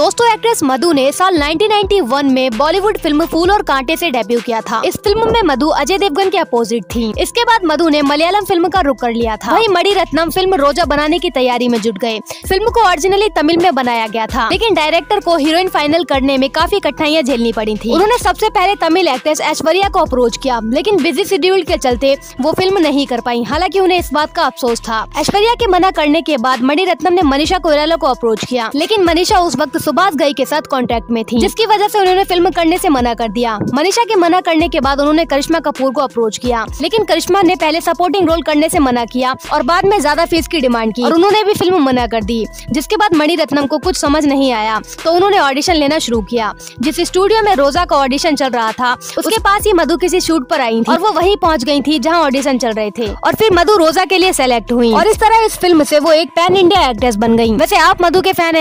दोस्तों एक्ट्रेस मधु ने साल 1991 में बॉलीवुड फ़िल्म फूल और कांटे से डेब्यू किया था। इस फ़िल्म में मधु अजय देवगन के अपोजिट थी। इसके बाद मधु ने मलयालम फ़िल्म का रुख कर लिया था। वही मणि रत्नम फ़िल्म रोजा बनाने की तैयारी में जुट गए। फ़िल्म को ओरिजिनली तमिल में बनाया गया था। लेकिन डायरेक्टर को हीरोइन फाइनल करने में काफ़ी कठिनाइयाँ झेलनी पड़ी थी। उन्होंने सबसे पहले तमिल एक्ट्रेस ऐश्वर्या को अप्रोच किया, लेकिन बिज़ी शेड्यूल के चलते वो फ़िल्म नहीं कर पाई। हालाँकि उन्हें इस बात का अफसोस था। ऐश्वर्या के मना करने के बाद मणि रत्नम ने मनीषा कोयराला को अप्रोच किया। लेकिन मनीषा उस वक्त सुभाष गई के साथ कॉन्ट्रैक्ट में थी जिसकी वजह से उन्होंने फ़िल्म करने से मना कर दिया। मनीषा के मना करने के बाद उन्होंने करिश्मा कपूर को अप्रोच किया लेकिन करिश्मा ने पहले सपोर्टिंग रोल करने से मना किया और बाद में ज़्यादा फ़ीस की डिमांड की और उन्होंने भी फ़िल्म मना कर दी जिसके बाद मणि रत्नम को कुछ समझ नहीं आया। तो उन्होंने ऑडिशन लेना शुरू किया जिस स्टूडियो में रोजा का ऑडिशन चल रहा था उसके पास ही मधु किसी शूट पर आई थी और वो वहीं पहुँच गई थी जहाँ ऑडिशन चल रहे थे और फिर मधु रोजा के लिए सेलेक्ट हुई। और इस तरह इस फ़िल्म से वो एक पैन इंडिया एक्ट्रेस बन गई। वैसे आप मधु के फ़ैन